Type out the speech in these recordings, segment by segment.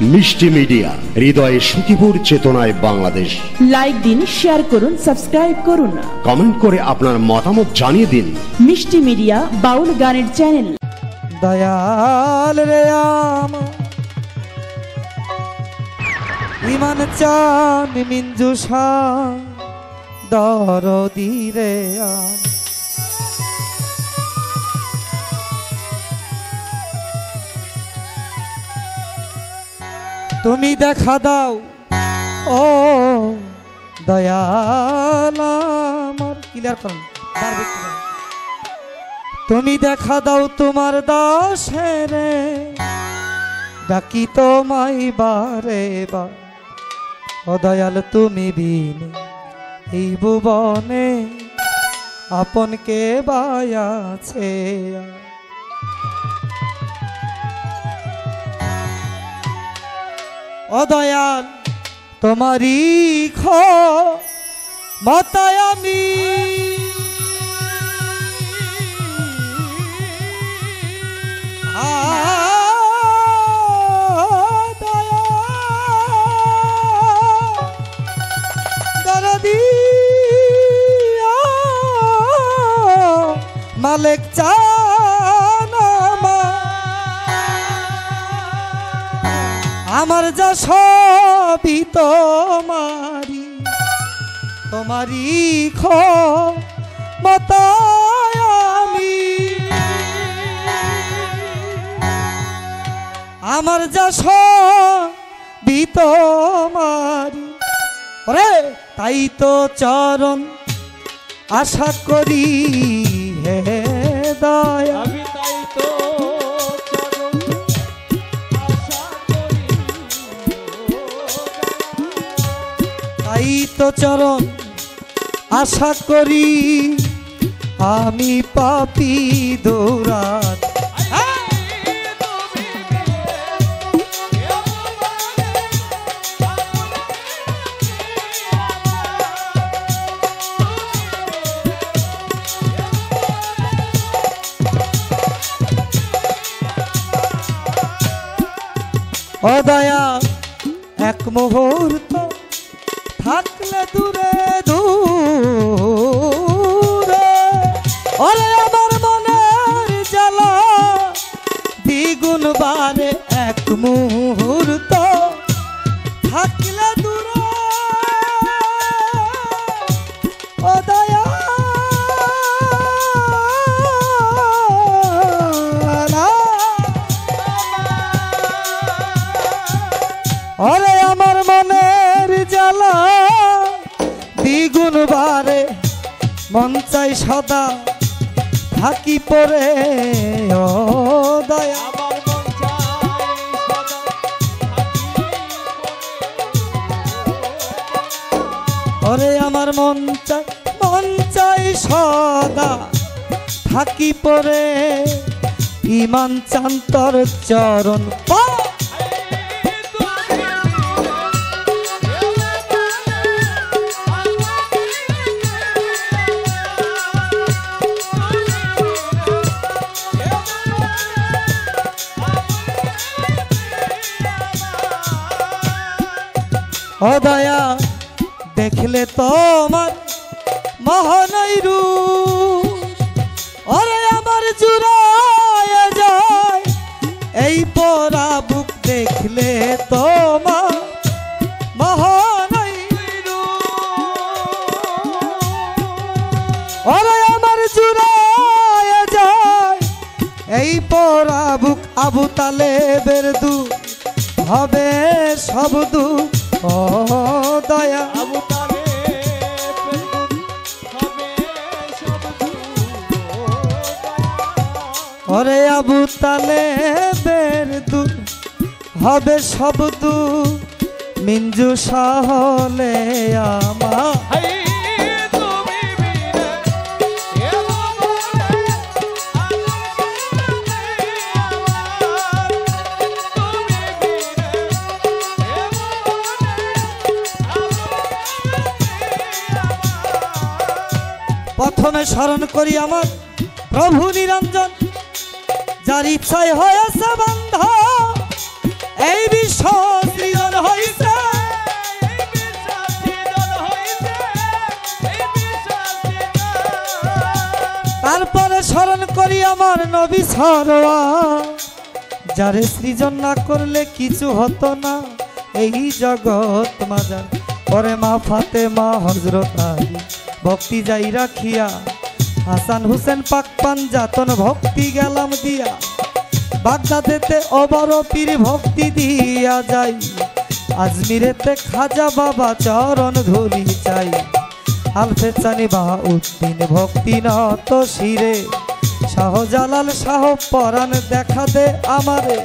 মিষ্টি মিডিয়া হৃদয়ে সুখীপুর চেতনায় বাংলাদেশ। লাইক দিন শেয়ার করুন সাবস্ক্রাইব করুন। কমেন্ট করে আপনার মতামত জানিয়ে দিন। মিষ্টি মিডিয়া বাউল গানের চ্যানেল দয়াল রে ইমান চান মিঞ্জু দরদি রে আম তুমি দেখা দাও। ও, দয়াল ক্লিয়ার করুন। তুমি দেখা দাও তোমার দাসের। ডাকি তোমায় বারে বা ও দয়াল, তুমি বিন এই ভুবনে। আপন কে বায়াছে অদয়াল তোমারই খ মাতায় আমি। মালিক চান আমার যা সবই তোমারি তোমারি খ আমি। আমার যা সবই তোমারি ওরে, তাই তো চরণ আশা করি হে দয়া চরণ আশা করি আমি পাপি দৌরাত। অদয়া এক মুহূর্ত থাকলে দূরে দূরে। ওরে আমার মনের জ্বালা দ্বিগুণ বারে এক মুহূর্ত। মন চাই সদা থাকি পরে ও দয়া। আমার মন চায় সদা ওরে আমার মন চাই মন চাই সদা থাকি পরে ইমান চান্তর চরণ। পা ও দয়া দেখলে তোমার মহানই রূপ। ওরে আমার জুড়ায় যায়। এই পরা বুক দেখলে তোমার মহানই রূপ। ওরে আমার জুড়ায় যায়। এই পরা বুক আবু তালেবের দু হবে সব দু ও দয়া। আবু তালে ওরে আবু তালে বের দু হবে সব দু মিঞ্জু সাহলে আমা প্রথমে স্মরণ করি আমার প্রভু নিরঞ্জন, যার ইচ্ছায় হয়েছে বন্ধ। এই বিশ্বজন হয়েছে তারপরে স্মরণ করি আমার নবী সরোয়া যারে সৃজন না করলে কিছু হতো না। এই জগৎ মাজার, পরে মা ফাতে মা হজরত আলী। ভক্তি যাই রাখিয়া। হাসান হুসেন পাক পাঞ্জাতন ভক্তি গেলাম দিয়া। বাগদাদেতে অবর পীর ভক্তি দিয়া যাই। আজমিরেতে খাজা বাবা চরণ ধুলি চাই। আলফে চানি বাহা উদ্দিন ভক্তি নত শিরে। শাহজালাল শাহ পরাণ দেখা দে আমারে।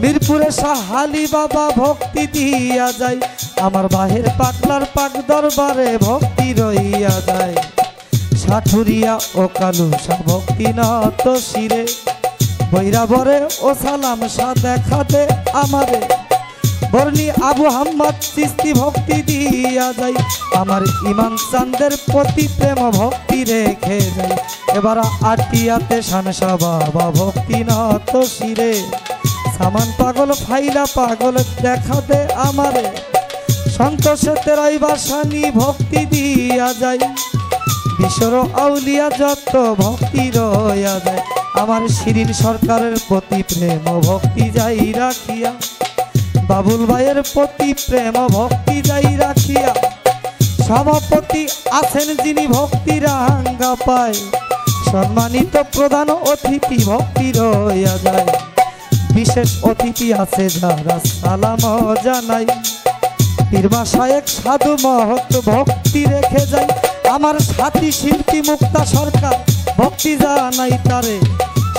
মিরপুরে শাহালি বাবা ভক্তি দিয়া যায় আমার বাহের পাকলার পাক দরবারে ভক্তি রইয়া যায়। সাঠুরিয়া ও কালু ভক্তি নত শিরে। বৈরাবরে ও সালাম শাহ দেখা দে আমারে। বর্ণি আবু হাম্মদ চিস্তি ভক্তি দিয়া যাই আমার ইমান চান্দের প্রতি প্রেম ভক্তি রেখে যাই এবার আটিয়াতে শানসা বাবা ভক্তি নত শিরে। সামান পাগল ফাইলা পাগল দেখাতে আমারে। সন্তোষে তেরাই বাসানি ভক্তি দিয়া যাই বিশ্বর আউলিয়া যত ভক্তি রয়া যায়, আমার শিরিন সরকারের প্রতি প্রেম ভক্তি যাই রাখিয়া। বাবুল ভাইয়ের প্রতি প্রেম ভক্তি যাই রাখিয়া। সভাপতি আছেন যিনি ভক্তি রাঙ্গা পায়। সম্মানিত প্রধান অতিথি ভক্তি রয়া যায়। বিশেষ অতিথি আছে যারা সালাম জানাই সাধু মহৎ ভক্তি রেখে যায় আমার সাথী শিল্পী মুক্তা সরকার, ভক্তি জানাই তারে।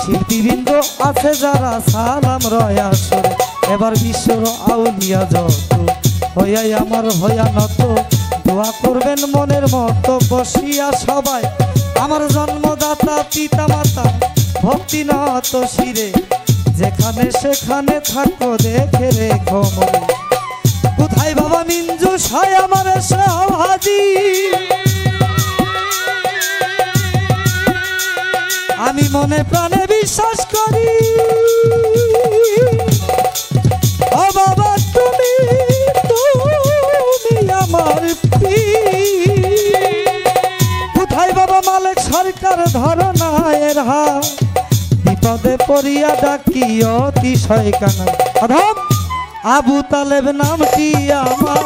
শিল্পীবৃন্দ আছে যারা সালাম রয়া এবার বিশ্বর আউলিয়া যত, হইয়াই আমার হইয়া নত। দোয়া করবেন মনের মতো বসিয়া সবাই। আমার জন্মদাতা পিতা মাতা ভক্তি নত শিরে। যেখানে সেখানে থাকো, দেখে রেখো মনে। কোথায় বাবা মিঞ্জু সায় আমার সহাজি আমি মনে প্রাণে বিশ্বাস করি। ও তুমি আমার। কোথায় বাবা মালিক সরকার ধরনা এর বিপদে পড়িয়া ডাকি অতিশয় কানা অধম আবু তালেব তালেব নামটি আমার?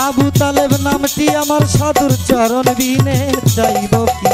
আবু তালেব নামটি আমার? সাধুর চরণ বিনে চাইব কি